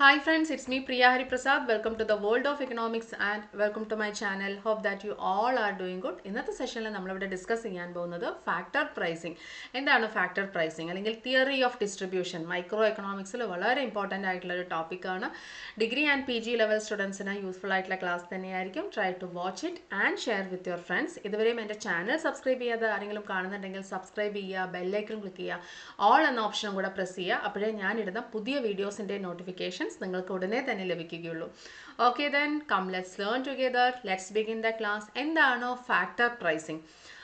Hi friends, it's me Priya Prasad. Welcome to the world of economics and welcome to my channel. Hope that you all are doing good. ഇന്നത്തെ സെഷനിൽ നമ്മളിവിടെ discuss ചെയ്യാൻ പോകുന്നത് factor pricing എന്താണ് factor pricing അല്ലെങ്കിൽ theory of distribution micro എക്കണോമിക്സിൽ വളരെ important ആയിട്ടുള്ള ഒരു ടോപ്പിക്കാണ് degree and P G level സ്റ്റുഡൻസിന് യൂസ്ഫുൾ ആയിട്ടുള്ള ക്ലാസ് തന്നെയായിരിക്കും. Try to watch it and share with your friends ഇതുവരെയും എന്റെ ചാനൽ സബ്സ്ക്രൈബ് ചെയ്യാതെ ആരെങ്കിലും കാണുന്നുണ്ടെങ്കിൽ സബ്സ്ക്രൈബ് ചെയ്യുക ബെല്ലൈക്കൺ ക്ലിക്ക് ചെയ്യുക ഓൾ എന്ന ഓപ്ഷനും കൂടെ പ്രസ് ചെയ്യുക. അപ്പോഴേ ഞാനിടുന്ന പുതിയ വീഡിയോസിന്റെ നോട്ടിഫിക്കേഷൻസ് നിങ്ങൾക്ക് ഉടനെ തന്നെ ലഭിക്കുകയുള്ളൂ. Okay then come let's learn together let's begin the class എന്താണോ ഫാക്ടർ പ്രൈസിങ്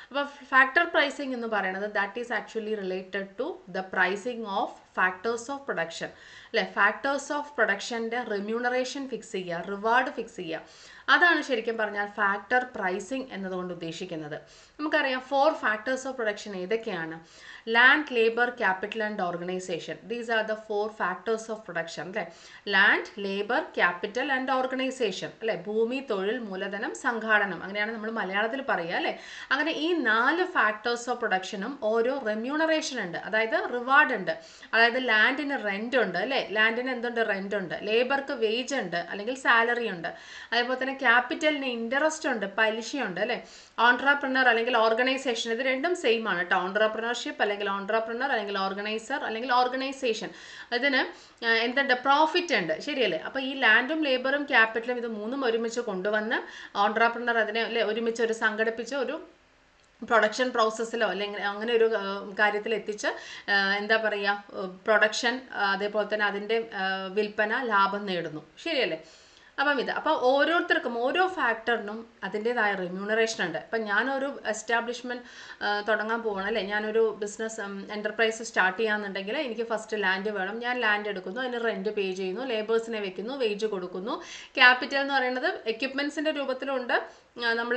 അപ്പോൾ ഫാക്ടർ പ്രൈസിങ് എന്ന് പറയുന്നത് that is actually related to the pricing of factors of production അല്ലെ ഫാക്ടേഴ്സ് ഓഫ് പ്രൊഡക്ഷന്റെ റിമ്യൂണറേഷൻ ഫിക്സ് ചെയ്യുക റിവാർഡ് ഫിക്സ് ചെയ്യുക. അതാണ് ശരിക്കും പറഞ്ഞാൽ ഫാക്ടർ പ്രൈസിംഗ് എന്നതുകൊണ്ട് ഉദ്ദേശിക്കുന്നത്. നമുക്കറിയാം ഫോർ ഫാക്ടേഴ്സ് ഓഫ് പ്രൊഡക്ഷൻ ഏതൊക്കെയാണ്? Land labour capital and organisation these are the four factors of production അല്ലേ land labour capital and organisation അല്ലേ ഭൂമി തൊഴിൽ മൂലധനം സംഘാടനം. അങ്ങനെയാണ് നമ്മൾ മലയാളത്തിൽ പറയുക അല്ലേ അങ്ങനെ ഈ നാല് ഫാക്ടേഴ്സ് ഓഫ് പ്രൊഡക്ഷനും ഓരോ റെമ്യൂണറേഷൻ ഉണ്ട്. അതായത് റിവാർഡ് ഉണ്ട്. അതായത് ലാൻഡിന് റെന്റ് ഉണ്ട് അല്ലേ ലാൻഡിന് എന്തുണ്ട്? റെന്റ് ഉണ്ട് ലേബർക്ക് വേജ് ഉണ്ട് അല്ലെങ്കിൽ സാലറി ഉണ്ട് അതേപോലെ തന്നെ ക്യാപിറ്റലിന് ഇൻട്രസ്റ്റ് ഉണ്ട് പലിശയുണ്ട് അല്ലേ? ഓൺട്രപ്രണർ അല്ലെങ്കിൽ ഓർഗനൈസേഷൻ. ഇത് രണ്ടും സെയിം ആണ് കേട്ടോ ഓൺട്രപ്രണർഷിപ്പ് അല്ലെങ്കിൽ ഓൺട്രപ്രണർ അല്ലെങ്കിൽ ഓർഗനൈസർ അല്ലെങ്കിൽ ഓർഗനൈസേഷൻ. അതിന് എന്തുണ്ട്? പ്രോഫിറ്റ് ഉണ്ട്. ശരിയല്ലേ? അപ്പോൾ ഈ ലാൻഡും ലേബറും ക്യാപിറ്റലും ഇത് മൂന്നും ഒരുമിച്ച് കൊണ്ടുവന്ന് ഓൺട്രപ്രണർ അതിനെ ഒരുമിച്ച് ഒരു സംഘടിപ്പിച്ച് ഒരു പ്രൊഡക്ഷൻ പ്രോസസ്സിലോ അല്ലെങ്കിൽ അങ്ങനെ ഒരു കാര്യത്തിൽ എത്തിച്ച് എന്താ പറയുക പ്രൊഡക്ഷൻ അതേപോലെ തന്നെ അതിന്റെ വിൽപ്പന ലാഭം നേടുന്നു. ശരിയല്ലേ? അപ്പം ഇത് അപ്പോൾ ഓരോരുത്തർക്കും ഓരോ ഫാക്ടറിനും അതിന്റേതായ റിമ്യൂണറേഷൻ ഉണ്ട്. ഇപ്പം ഞാനൊരു എസ്റ്റാബ്ലിഷ്മെന്റ് തുടങ്ങാൻ പോകണം അല്ലേ? ഞാനൊരു ബിസിനസ് എന്റർപ്രൈസ് സ്റ്റാർട്ട് ചെയ്യാന്നുണ്ടെങ്കിൽ എനിക്ക് ഫസ്റ്റ് ലാൻഡ് വേണം. ഞാൻ ലാൻഡ് എടുക്കുന്നു അതിന് റെന്റ് പേ ചെയ്യുന്നു ലേബേഴ്സിനെ വെക്കുന്നു വേജ് കൊടുക്കുന്നു. ക്യാപിറ്റൽ എന്ന് പറയുന്നത് എക്യുപ്മെൻസിന്റെ രൂപത്തിലുണ്ട്. നമ്മൾ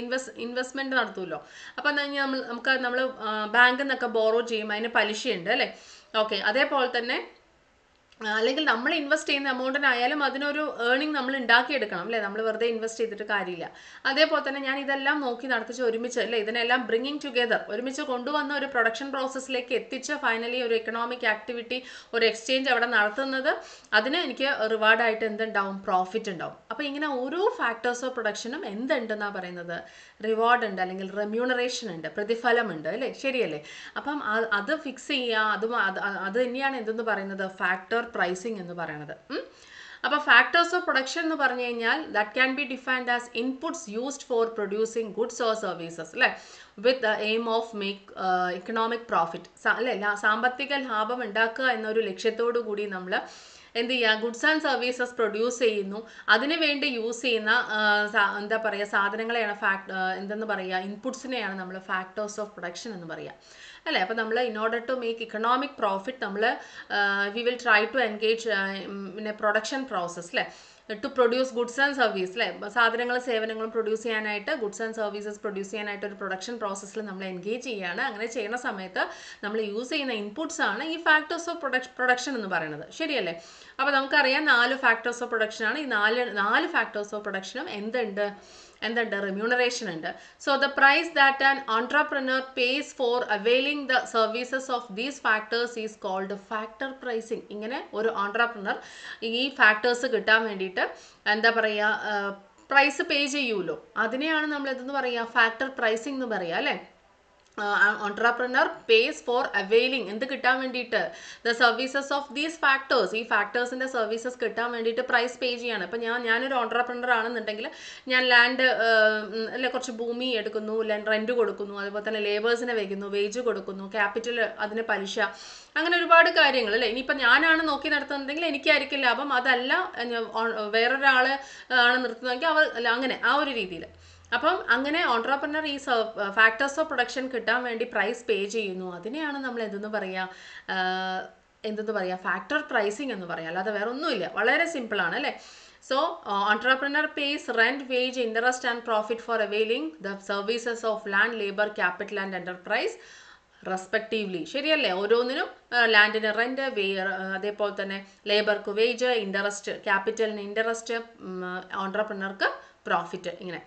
ഇൻവെസ് ഇൻവെസ്റ്റ്മെന്റ് നടത്തുമല്ലോ. അപ്പം നമ്മൾ നമുക്ക് നമ്മൾ ബാങ്കിൽ നിന്നൊക്കെ ബോറോ ചെയ്യും അതിന് പലിശയുണ്ട് അല്ലേ? ഓക്കെ അതേപോലെ തന്നെ അല്ലെങ്കിൽ നമ്മൾ ഇൻവെസ്റ്റ് ചെയ്യുന്ന എമൗണ്ടിനായാലും അതിനൊരു ഏർണിംഗ് നമ്മൾ ഉണ്ടാക്കിയെടുക്കണം അല്ലേ? നമ്മൾ വെറുതെ ഇൻവെസ്റ്റ് ചെയ്തിട്ട് കാര്യമില്ല. അതേപോലെ തന്നെ ഞാൻ ഇതെല്ലാം നോക്കി നടത്തിച്ച് ഒരുമിച്ച് അല്ലേ? ഇതിനെല്ലാം ബ്രിങ്ങിങ് ടുഗെദർ ഒരുമിച്ച് കൊണ്ടുവന്ന ഒരു പ്രൊഡക്ഷൻ പ്രോസസ്സിലേക്ക് എത്തിച്ച് ഫൈനലി ഒരു എക്കണോമിക് ആക്ടിവിറ്റി ഒരു എക്സ്ചേഞ്ച് അവിടെ നടത്തുന്നത് അതിന് എനിക്ക് റിവാർഡായിട്ട് എന്തുണ്ടാവും? പ്രോഫിറ്റ് ഉണ്ടാവും. അപ്പോൾ ഇങ്ങനെ ഓരോ ഫാക്ടേഴ്സ് ഓഫ് പ്രൊഡക്ഷനും എന്തുണ്ടെന്നാണ് പറയുന്നത്? റിവാർഡ് ഉണ്ട് അല്ലെങ്കിൽ റെമ്യൂണറേഷൻ ഉണ്ട് പ്രതിഫലമുണ്ട് അല്ലേ? ശരിയല്ലേ? അപ്പം അത് ഫിക്സ് ചെയ്യുക അതും അത് തന്നെയാണ് എന്തെന്ന് പറയുന്നത്? ഫാക്ടർ പ്രൈസിങ് എന്ന് പറയുന്നത് അപ്പോൾ ഫാക്ടേഴ്സ് ഓഫ് പ്രൊഡക്ഷൻ എന്ന് പറഞ്ഞു കഴിഞ്ഞാൽ that can be defined as inputs used for producing goods or services അല്ലേ? With the aim of make economic profit അല്ലേ? സാമ്പത്തിക ലാഭം ഉണ്ടാക്കുക എന്നൊരു ലക്ഷ്യത്തോടു കൂടി നമ്മൾ എന്ത് ചെയ്യുക ഗുഡ്സ് ആൻഡ് സർവീസസ് പ്രൊഡ്യൂസ് ചെയ്യുന്നു. അതിനു വേണ്ടി യൂസ് ചെയ്യുന്ന എന്താ പറയുക സാധനങ്ങളെയാണ് ഫാക്ട് എന്തെന്ന് പറയുക ഇൻപുട്സിനെയാണ് നമ്മൾ ഫാക്ടേഴ്സ് ഓഫ് പ്രൊഡക്ഷൻ എന്ന് പറയുക. അല്ലേ? അപ്പോൾ നമ്മൾ in order to make economic profit നമ്മൾ we will try to engage പിന്നെ പ്രൊഡക്ഷൻ പ്രോസസ്സ് അല്ലേ to produce goods and service അല്ലേ സാധനങ്ങളും സേവനങ്ങളും പ്രൊഡ്യൂസ് ചെയ്യാനായിട്ട് ഗുഡ്സ് ആൻഡ് സർവീസസ് പ്രൊഡ്യൂസ് ചെയ്യാനായിട്ട് ഒരു പ്രൊഡക്ഷൻ പ്രോസസ്സിൽ നമ്മൾ എൻഗേജ് ചെയ്യുകയാണ് അങ്ങനെ ചെയ്യുന്ന സമയത്ത് നമ്മൾ യൂസ് ചെയ്യുന്ന ഇൻപുട്സ് ആണ് ഈ ഫാക്ടേഴ്സ് ഓഫ് പ്രൊഡക്ഷൻ പ്രൊഡക്ഷൻ എന്ന് പറയുന്നത്. ശരിയല്ലേ? അപ്പോൾ നമുക്കറിയാം നാല് ഫാക്ടേഴ്സ് ഓഫ് പ്രൊഡക്ഷൻ ആണ്. ഈ നാല് നാല് ഫാക്ടേഴ്സ് ഓഫ് പ്രൊഡക്ഷനും എന്തുണ്ട്? എന്തുണ്ട്? റിമ്യൂണറേഷൻ ഉണ്ട്. So the price that an entrepreneur pays for availing the services of these factors is called factor pricing ഇങ്ങനെ ഒരു ഓൺട്രപ്രനർ ഈ ഫാക്ടേഴ്സ് കിട്ടാൻ വേണ്ടിയിട്ട് എന്താ പറയുക പ്രൈസ് പേ ചെയ്യുമല്ലോ. അതിനെയാണ് നമ്മൾ എന്തെന്ന് പറയുക ഫാക്ടർ പ്രൈസിംഗ് എന്ന് പറയുക അല്ലേ? ഓൺട്രപ്രണർ പേസ് ഫോർ അവൈലിംഗ് എന്ത് കിട്ടാൻ വേണ്ടിയിട്ട്? The services of these factors ഈ ഫാക്ടേഴ്സിന്റെ സർവീസസ് കിട്ടാൻ വേണ്ടിയിട്ട് പ്രൈസ് പേ ചെയ്യാണ്. ഇപ്പം ഞാൻ ഞാനൊരു ഓൺട്രപ്രണർ ആണെന്നുണ്ടെങ്കിൽ ഞാൻ ലാൻഡ് അല്ലെ കുറച്ച് ഭൂമി എടുക്കുന്നു റെന്റ് കൊടുക്കുന്നു അതുപോലെ തന്നെ ലേബേഴ്സിനെ വയ്ക്കുന്നു വേജ് കൊടുക്കുന്നു ക്യാപിറ്റൽ അതിന് പലിശ. അങ്ങനെ ഒരുപാട് കാര്യങ്ങൾ അല്ലേ? ഇനിയിപ്പോൾ ഞാനാണ് നോക്കി നടത്തുന്നുണ്ടെങ്കിൽ എനിക്കായിരിക്കും ലാഭം. അതല്ല വേറൊരാൾ ആണ് നിർത്തുന്നതെങ്കിൽ അവർ അങ്ങനെ ആ ഒരു രീതിയിൽ അപ്പം അങ്ങനെ ഓൺട്രപ്രണർ ഈ ഫാക്ടേഴ്സ് ഓഫ് പ്രൊഡക്ഷൻ കിട്ടാൻ വേണ്ടി പ്രൈസ് പേ ചെയ്യുന്നു. അതിനെയാണ് നമ്മൾ എന്തെന്ന് പറയുക എന്തെന്ന് പറയുക ഫാക്ടർ പ്രൈസിങ് എന്ന് പറയാം. അല്ലാതെ വേറെ ഒന്നുമില്ല. വളരെ സിമ്പിളാണ് അല്ലേ? So entrepreneur pays rent wage interest and profit for availing the services of land labour capital and enterprise respectively ശരിയല്ലേ? ഓരോന്നിനും ലാൻഡിന് റെന്റ് വേ അതേപോലെ തന്നെ ലേബർക്ക് വേജ് ഇൻട്രസ്റ്റ് ക്യാപിറ്റലിന് ഇൻട്രസ്റ്റ് ഓൺട്രപ്രണർക്ക് പ്രോഫിറ്റ് ഇങ്ങനെ.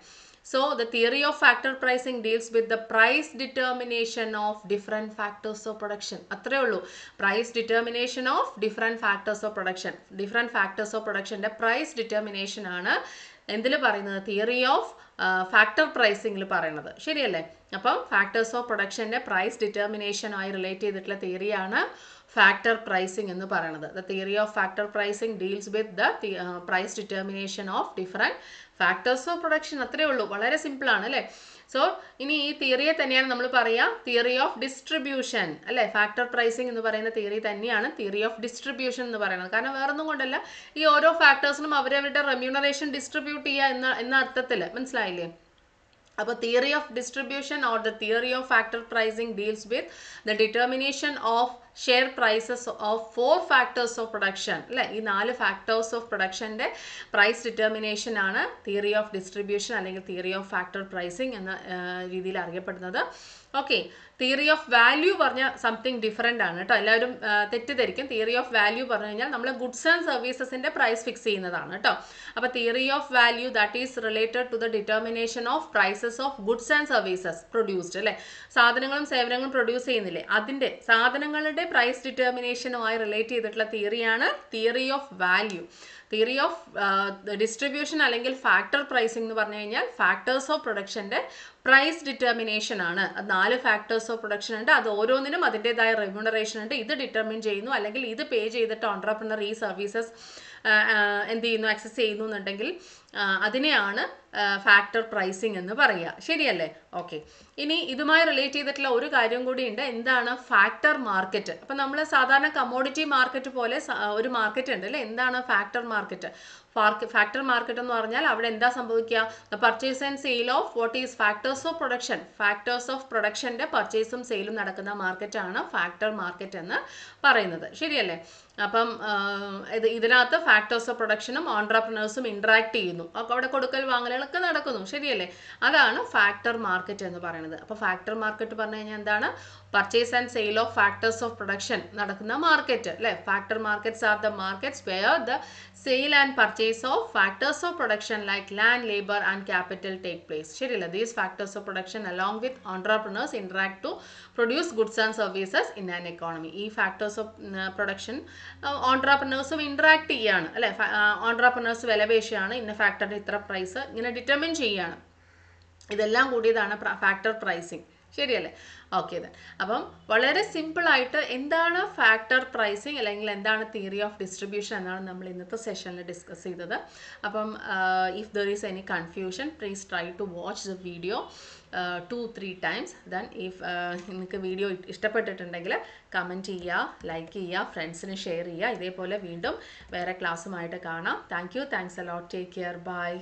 So the theory of factor pricing deals with the price determination of different factors of production. അത്രേ ഉള്ളൂ. Price of of different factors of production different factors of പ്രൊഡക്ഷന്റെ price determination ആണ് എന്തിൽ പറയുന്നത്? Theory of factor പ്രൈസിങ്ങിൽ പറയുന്നത്. ശരിയല്ലേ? അപ്പം factors of പ്രൊഡക്ഷന്റെ price ഡിറ്റർമിനേഷനുമായി റിലേറ്റ് ചെയ്തിട്ടുള്ള തിയറിയാണ് ഫാക്ടർ പ്രൈസിംഗ് എന്ന് പറയുന്നത് the theory of factor pricing deals with the price determination of different factors of production അത്രേ ഉള്ളൂ. വളരെ സിമ്പിളാണ് അല്ലേ? സോ ഇനി ഈ തിയറിയെ തന്നെയാണ് നമ്മൾ പറയുക തിയറി ഓഫ് ഡിസ്ട്രിബ്യൂഷൻ അല്ലേ? ഫാക്ടർ പ്രൈസിംഗ് എന്ന് പറയുന്ന തിയറി തന്നെയാണ് തിയറി ഓഫ് ഡിസ്ട്രിബ്യൂഷൻ എന്ന് പറയുന്നത്. കാരണം വേറൊന്നും കൊണ്ടല്ല. ഈ ഓരോ ഫാക്ടേഴ്സിനും അവരവരുടെ റെമ്യൂണറേഷൻ ഡിസ്ട്രിബ്യൂട്ട് ചെയ്യുക എന്ന എന്ന അർത്ഥത്തിൽ മനസ്സിലായില്ലേ? അപ്പോൾ theory of distribution or the theory of factor pricing deals with the determination of share prices of four factors of production അല്ലേ? ഈ നാല് ഫാക്ടേഴ്സ് ഓഫ് പ്രൊഡക്ഷന്റെ പ്രൈസ് ഡിറ്റർമിനേഷൻ ആണ് തിയറി ഓഫ് ഡിസ്ട്രിബ്യൂഷൻ അല്ലെങ്കിൽ തിയറി ഓഫ് ഫാക്ടർ പ്രൈസിങ് എന്ന രീതിയിൽ അറിയപ്പെടുന്നത്. Okay theory of value പറഞ്ഞ സംതിങ് ഡിഫറെന്റ് ആണ് കേട്ടോ. എല്ലാവരും തെറ്റിദ്ധരിക്കും. തിയറി ഓഫ് വാല്യൂ പറഞ്ഞു കഴിഞ്ഞാൽ നമ്മൾ ഗുഡ്സ് ആൻഡ് സർവീസസിന്റെ പ്രൈസ് ഫിക്സ് ചെയ്യുന്നതാണ് കേട്ടോ. അപ്പോൾ theory of value that is related to the determination of prices of goods and services produced അല്ലേ? സാധനങ്ങളും സേവനങ്ങളും പ്രൊഡ്യൂസ് ചെയ്യുന്നില്ലേ? അതിന്റെ സാധനങ്ങളുടെ പ്രൈസ് ഡിറ്റർമിനേഷനുമായി റിലേറ്റ് ചെയ്തിട്ടുള്ള തിയറിയാണ് theory of value theory of distribution അല്ലെങ്കിൽ ഫാക്ടർ പ്രൈസിംഗ് എന്ന് പറഞ്ഞു കഴിഞ്ഞാൽ ഫാക്ടേഴ്സ് ഓഫ് പ്രൊഡക്ഷന്റെ പ്രൈസ് ഡിറ്റർമിനേഷൻ ആണ്. നാല് ഫാക്ടേഴ്സ് ഓഫ് പ്രൊഡക്ഷൻ ഉണ്ട്. അത് ഓരോന്നിനും അതിന്റെതായ റെമ്യൂണറേഷൻ ഉണ്ട്. ഇത് ഡിറ്റർമിൻ ചെയ്യുന്നു. അല്ലെങ്കിൽ ഇത് പേ ചെയ്തിട്ട് ഓൺട്രപ്രണർ ഈ സർവീസസ് എന്ത് ചെയ്യുന്നു ആക്സസ് ചെയ്യുന്നു എന്നുണ്ടെങ്കിൽ അതിനെയാണ് ഫാക്ടർ പ്രൈസിംഗ് എന്ന് പറയുക. ശരിയല്ലേ? ഓക്കെ ഇനി ഇതുമായി റിലേറ്റ് ചെയ്തിട്ടുള്ള ഒരു കാര്യം കൂടിയുണ്ട്. എന്താണ് ഫാക്ടർ മാർക്കറ്റ് അപ്പം നമ്മൾ സാധാരണ കമോഡിറ്റി മാർക്കറ്റ് പോലെ ഒരു മാർക്കറ്റ് ഉണ്ട് അല്ലേ? എന്താണ് ഫാക്ടർ മാർക്കറ്റ് ഫാക്ടർ മാർക്കറ്റ് എന്ന് പറഞ്ഞാൽ അവിടെ എന്താ സംഭവിക്കുക? The purchase and sale of what is factors of production factors of പ്രൊഡക്ഷന്റെ പർച്ചേസും സെയിലും നടക്കുന്ന മാർക്കറ്റാണ് ഫാക്ടർ മാർക്കറ്റ് എന്ന് പറയുന്നത്. ശരിയല്ലേ? അപ്പം ഇത് ഇതിനകത്ത് ഫാക്ടേഴ്സ് ഓഫ് പ്രൊഡക്ഷനും ഓൺട്രപ്രണേഴ്സും ഇൻട്രാക്ട് ചെയ്യുന്നു. അപ്പോൾ അവിടെ കൊടുക്കൽ വാങ്ങലുകളൊക്കെ നടക്കുന്നു. ശരിയല്ലേ? അതാണ് ഫാക്ടർ മാർക്കറ്റ് എന്ന് പറയുന്നത്. അപ്പോൾ ഫാക്ടർ മാർക്കറ്റ് പറഞ്ഞു കഴിഞ്ഞാൽ എന്താണ്? Purchase and sale of factors of production നടക്കുന്ന മാർക്കറ്റ് അല്ലേ? Factor markets are the markets where the sale and purchase of factors of production like land labour and capital take place ശരിയല്ല? These factors of production along with entrepreneurs interact to produce goods and services in an economy ഈ factors of production ഓൺട്രപ്രണേഴ്സും interact ചെയ്യുകയാണ് അല്ലേ? Entrepreneurs വിലപേശിയാണ് ഇന്ന ഫാക്ടറിന് ഇത്ര price ഇങ്ങനെ determine ചെയ്യുകയാണ് ഇതെല്ലാം കൂടിയതാണ് ഫാക്ടർ പ്രൈസിങ് ശരിയല്ലേ? ഓക്കെ ദൻ അപ്പം വളരെ സിമ്പിളായിട്ട് എന്താണ് ഫാക്ടർ പ്രൈസിങ് അല്ലെങ്കിൽ എന്താണ് തിയറി ഓഫ് ഡിസ്ട്രിബ്യൂഷൻ എന്നാണ് നമ്മൾ ഇന്നത്തെ സെഷനിൽ ഡിസ്കസ് ചെയ്തത്. അപ്പം if there is any confusion please try to watch the video two three times then if നിങ്ങൾക്ക് വീഡിയോ ഇഷ്ടപ്പെട്ടിട്ടുണ്ടെങ്കിൽ കമന്റ് ചെയ്യുക ലൈക്ക് ചെയ്യുക ഫ്രണ്ട്സിന് ഷെയർ ചെയ്യുക. ഇതേപോലെ വീണ്ടും വേറെ ക്ലാസ്സുമായിട്ട് കാണാം. Thank you thanks a lot take care bye